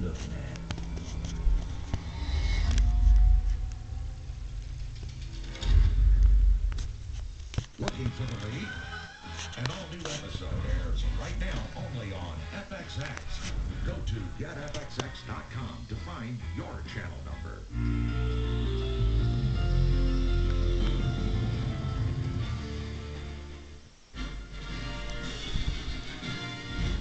Look, man. Looking for the lead? An all-new episode airs right now only on FXX. Go to getfxx.com to find your channel number.